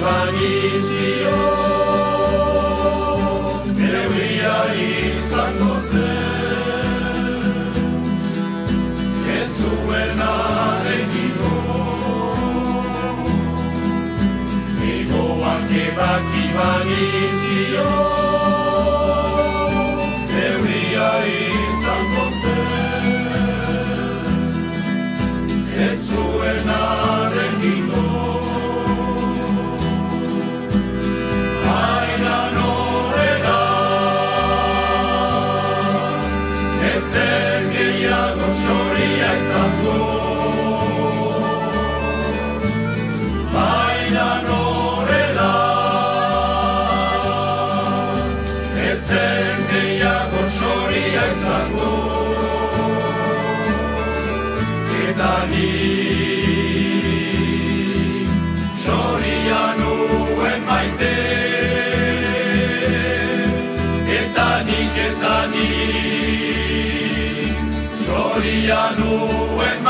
Evangelion, debería ir que izango Eta ni txoria nuen maite Eta nik ez txoria nuen